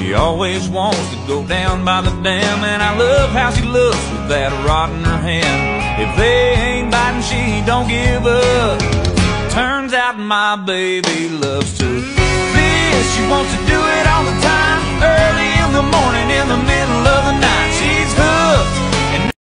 She always wants to go down by the dam, and I love how she looks with that rod in her hand. If they ain't biting, she don't give up. Turns out my baby loves to